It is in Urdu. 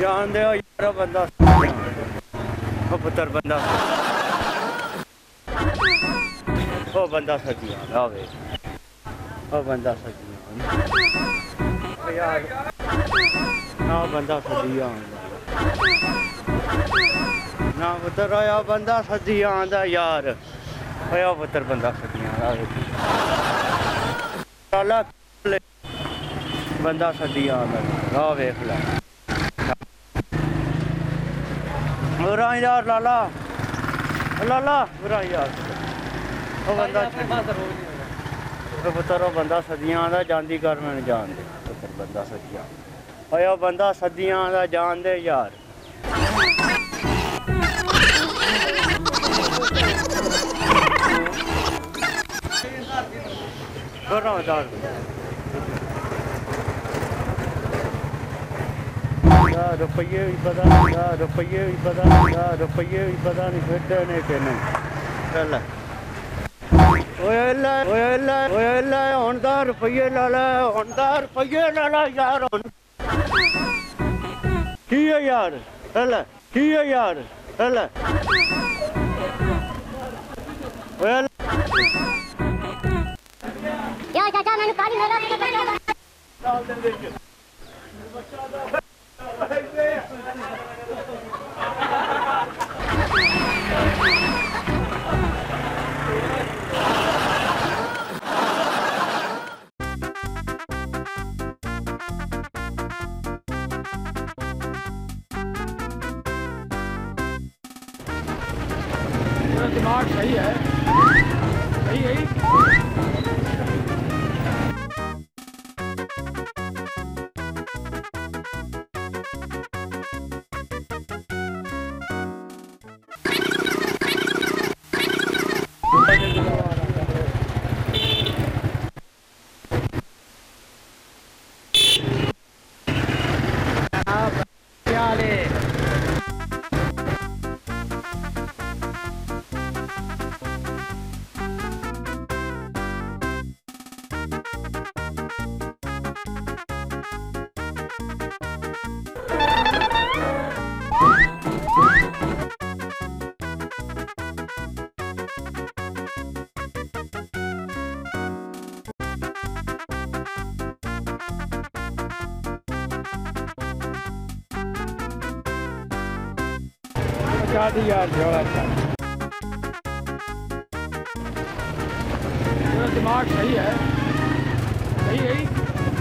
جان دے بندہ بندہ سجی آ یار ہوا پتر بندہ بندہ گرام یار لالا لالا گرام یار بندہ پتھر بندہ سدیا جانے گرم جان دے بند سی آئے بندہ سدیا جانے یار جی روپیے بھی بھی بھی پتا پتا پتا نہیں نہیں نہیں نہیں روپیے روپیے روپیے چل دماغ صحیح ہے صحیح ہے شادی یار جوڑا تھا دماغ صحیح ہے صحیح ہے